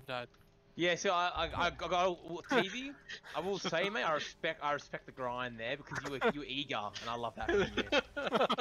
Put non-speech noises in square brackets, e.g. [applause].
I've died. Yeah, so I, I, I, I got TV. [laughs] I will say, mate, I respect, I respect the grind there because you were, you were eager, and I love that. [laughs]